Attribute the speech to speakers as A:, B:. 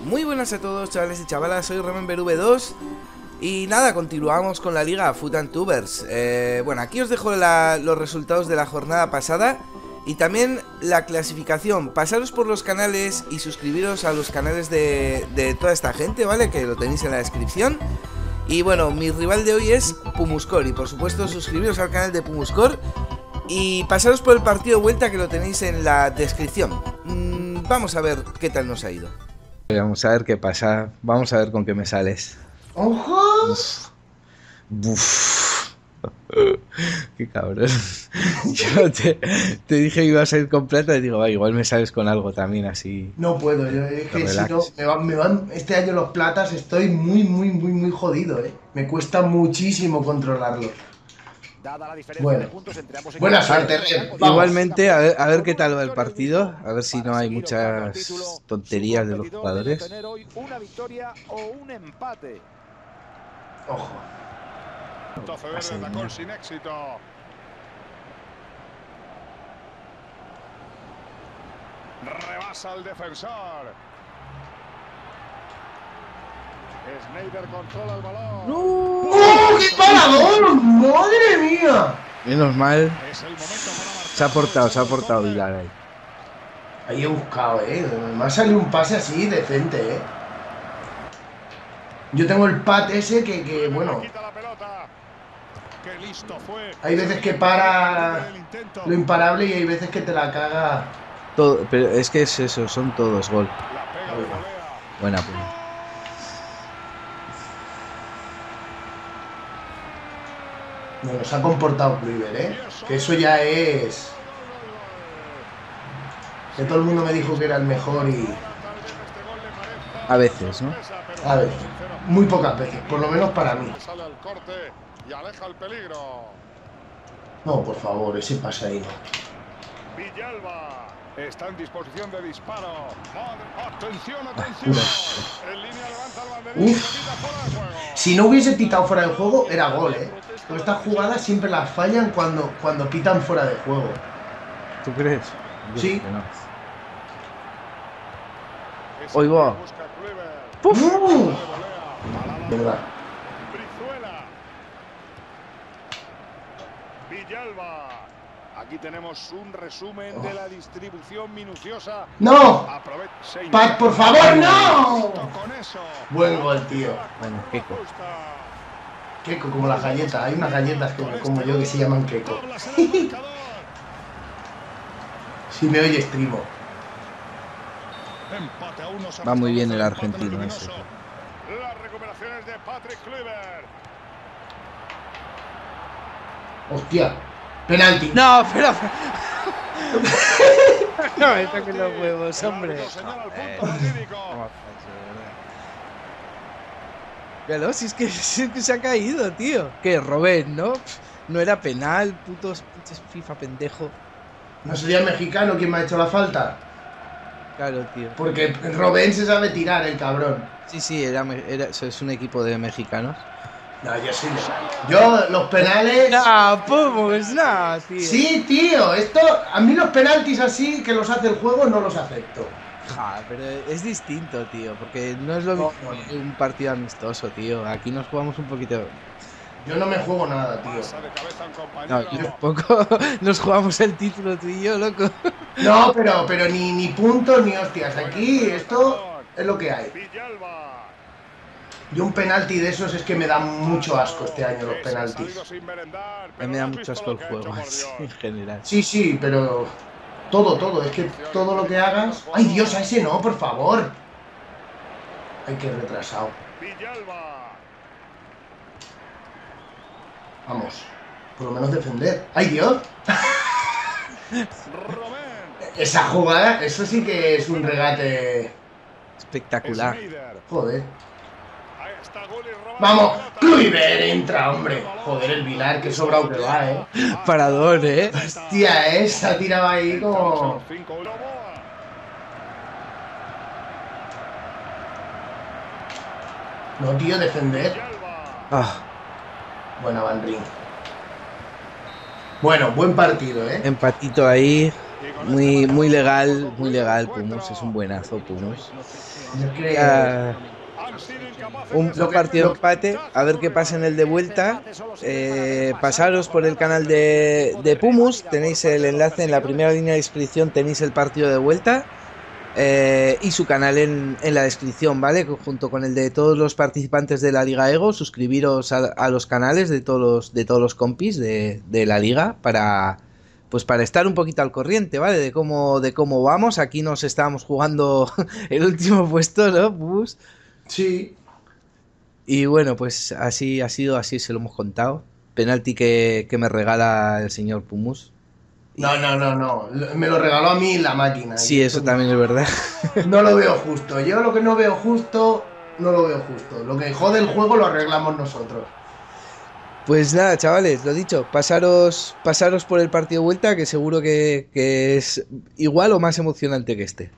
A: Muy buenas a todos chavales y chavalas, soy Remember V2 y nada, continuamos con la liga Foot and Tubers eh, Bueno, aquí os dejo los resultados de la jornada pasada y también la clasificación Pasaros por los canales y suscribiros a los canales de, de toda esta gente, ¿vale? Que lo tenéis en la descripción y bueno, mi rival de hoy es Pumuscor y por supuesto suscribiros al canal de Pumuscor y pasaros por el partido de vuelta que lo tenéis en la descripción. Mm, vamos a ver qué tal nos ha ido.
B: Vamos a ver qué pasa. Vamos a ver con qué me sales.
A: ¡Ojos!
B: Qué cabrón. Yo te, dije que ibas a ir con plata y digo, igual me sales con algo también así.
A: No puedo, yo es que si no, me van, este año los platas estoy muy, muy, muy, muy jodido, eh. Me cuesta muchísimo controlarlos. Bueno, buena suerte.
B: Igualmente, a ver, a ver qué tal va el partido, a ver si no hay muchas tonterías de los jugadores.
A: Ojo.
C: sin éxito. Rebasa el defensor. Snyder controla el balón.
A: ¡No! ¡Qué parador!
B: Menos mal. Se ha portado, se ha portado Vilar ahí.
A: Ahí he buscado, eh. Me ha salido un pase así decente, eh. Yo tengo el pat ese que, que bueno. Hay veces que para lo imparable y hay veces que te la caga.
B: Todo, pero es que es eso, son todos gol. Buena, pues.
A: Bueno, se ha comportado Kluivert, ¿eh? Que eso ya es... Que todo el mundo me dijo que era el mejor y...
B: A veces, ¿no?
A: A veces. Muy pocas veces, por lo menos para mí. No, por favor, ese pasa ahí
C: Villalba está en disposición de disparo. Atención, atención. En línea levanta el
A: Uf. Si no hubiese pitado fuera del juego, era gol, ¿eh? estas jugadas siempre las fallan cuando, cuando pitan fuera de juego.
B: ¿Tú crees?
A: sí.
B: Oigo.
A: ¡Puf! Verdad.
C: Villalba. Aquí tenemos un resumen de la distribución minuciosa.
A: ¡No! ¡Pat, por favor, no! Buen gol, tío.
B: Bueno, Keko.
A: Keko, como las galletas. Hay unas galletas como yo que se llaman Keko. si me oyes, primo.
B: Va muy bien el argentino ese.
C: Las recuperaciones de Patrick Kluivert.
A: Hostia, penalti.
B: No, pero. no, me que los huevos, hombre. Pero si es que, se ha caído, tío. Que Robén, ¿no? No era penal, putos, putos FIFA pendejo.
A: ¿No sería mexicano quien me ha hecho la falta?
B: Claro, tío.
A: Porque Robén se sabe tirar, el cabrón.
B: Sí, sí, era, era, es un equipo de mexicanos.
A: No, yo sí. Yo, los penales.
B: No, pues nada, tío.
A: Sí, tío. Esto, a mí los penaltis así que los hace el juego no los acepto.
B: Ja, pero es distinto, tío, porque no es lo mismo un partido amistoso, tío. Aquí nos jugamos un poquito.
A: Yo no me juego nada, tío.
B: No, yo tampoco. Nos jugamos el título tú y yo, loco.
A: No, pero, pero ni, ni puntos ni hostias. Aquí esto es lo que hay. Y un penalti de esos es que me da mucho asco este año los penaltis.
B: A mí me da mucho asco el juego en general.
A: Sí, sí, pero todo, todo. Es que todo lo que hagas... ¡Ay, Dios, a ese no, por favor! Ay, qué retrasado. Vamos. Por lo menos defender. ¡Ay, Dios! Esa jugada, eso sí que es un regate...
B: Espectacular.
A: Joder. Vamos, Kluivert entra, hombre. Joder, el Vilar, que sobrado que va, eh.
B: Parador, eh.
A: Hostia, eh. Se ha tirado ahí como. No, tío, defender.
B: Ah.
A: Buena Van Ring. Bueno, buen partido, ¿eh?
B: Empatito ahí. Muy, muy legal, muy legal, Pumus. Es un buenazo, Pumus.
D: Yo creo
B: Ah, un partido empate, a ver qué pasa en el de vuelta. Eh, pasaros por el canal de, de Pumus, tenéis el enlace en la primera línea de descripción, tenéis el partido de vuelta. eh, y su canal en, en la descripción, ¿vale? Junto con el de todos los participantes de la Liga Ego, suscribiros a, a los canales de todos los, de todos los compis de, de la liga para, pues para estar un poquito al corriente, ¿vale? De cómo, de cómo vamos. Aquí nos estábamos jugando el último puesto, ¿no? Pumus?
D: Sí,
B: Y bueno, pues así ha sido, así se lo hemos contado. Penalti que, que me regala el señor Pumus.
D: no, no, no, no. Me lo regaló a mí la máquina.
B: Sí, eso también es verdad.
D: No lo veo justo. Yo lo que no veo justo, no lo veo justo. Lo que jode el juego lo arreglamos nosotros.
B: Pues nada, chavales, lo dicho, pasaros, pasaros por el partido vuelta, que seguro que, que es igual o más emocionante que este.